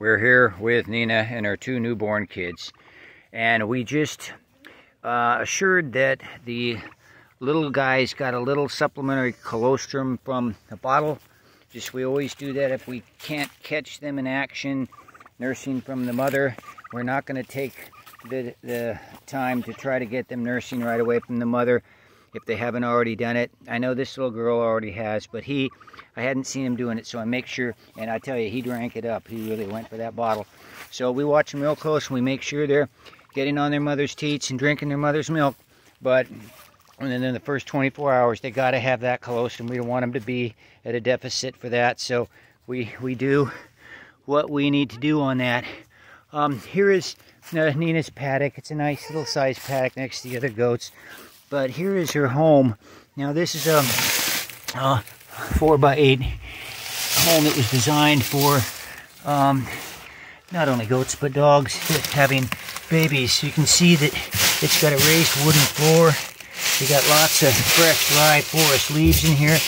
We're here with Nina and her two newborn kids. And we just uh, assured that the little guys got a little supplementary colostrum from the bottle. Just we always do that if we can't catch them in action nursing from the mother. We're not going to take the, the time to try to get them nursing right away from the mother if they haven't already done it. I know this little girl already has, but he, I hadn't seen him doing it, so I make sure, and I tell you, he drank it up. He really went for that bottle. So we watch them real close, and we make sure they're getting on their mother's teats and drinking their mother's milk. But and then in the first 24 hours, they got to have that colostrum. We don't want them to be at a deficit for that, so we, we do what we need to do on that. Um, here is Nina's paddock. It's a nice little size paddock next to the other goats. But here is her home. Now this is a, a four by eight home that was designed for um, not only goats but dogs having babies. You can see that it's got a raised wooden floor. We got lots of fresh dry forest leaves in here.